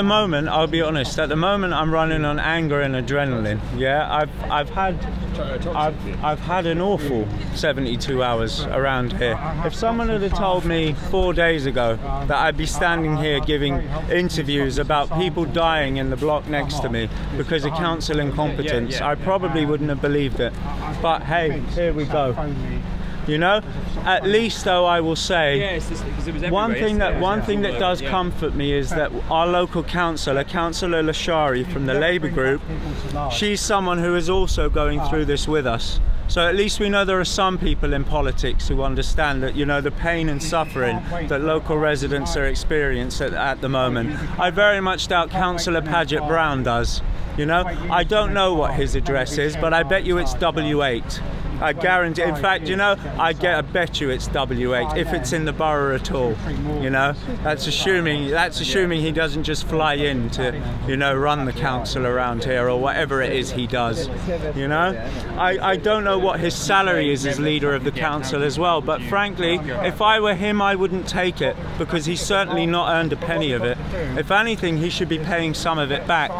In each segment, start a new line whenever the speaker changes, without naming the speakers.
the moment, I'll be honest. At the moment, I'm running on anger and adrenaline. Yeah, I've I've had I've I've had an awful 72 hours around here. If someone had told me four days ago that I'd be standing here giving interviews about people dying in the block next to me because of council incompetence, I probably wouldn't have believed it. But hey, here we go. You know, at least though I will say, one thing that one thing that does comfort me is that our local councillor, Councillor Lasharie from the Labour group, she's someone who is also going through this with us. So at least we know there are some people in politics who understand that, you know, the pain and suffering that local residents are experiencing at, at the moment. I very much doubt Councillor Paget Brown does. You know, I don't know what his address is, but I bet you it's W8. I guarantee. In fact, you know, I get. I bet you it's W8 if it's in the borough at all. You know, that's assuming. That's assuming he doesn't just fly in to, you know, run the council around here or whatever it is he does. You know, I, I don't know what his salary is as leader of the council as well. But frankly, if I were him, I wouldn't take it because he's certainly not earned a penny of it. If anything, he should be paying some of it back.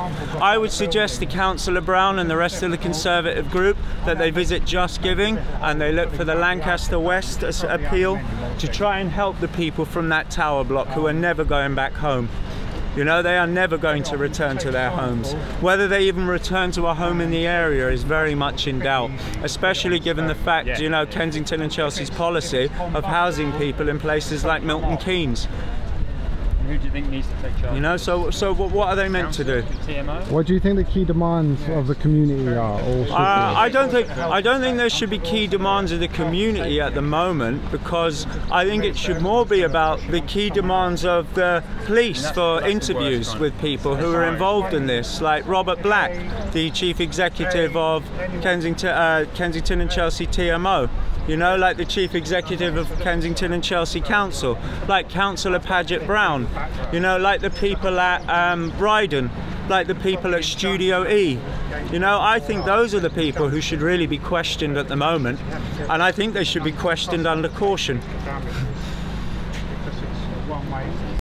I would suggest to Councillor Brown and the rest of the Conservative group that they visit Just Giving and they look for the Lancaster West appeal to try and help the people from that tower block who are never going back home. You know, they are never going to return to their homes. Whether they even return to a home in the area is very much in doubt, especially given the fact, you know, Kensington and Chelsea's policy of housing people in places like Milton Keynes
who do you think needs to take charge?
You know, so so what are they meant to do?
TMO?
What do you think the key demands of the community are?
Uh, I don't think I don't think there should be key demands of the community at the moment because I think it should more be about the key demands of the police for interviews with people who are involved in this, like Robert Black, the chief executive of Kensington, uh, Kensington and Chelsea TMO you know, like the chief executive of Kensington and Chelsea Council, like Councillor Paget Brown, you know, like the people at um, Rydon, like the people at Studio E. You know, I think those are the people who should really be questioned at the moment, and I think they should be questioned under caution.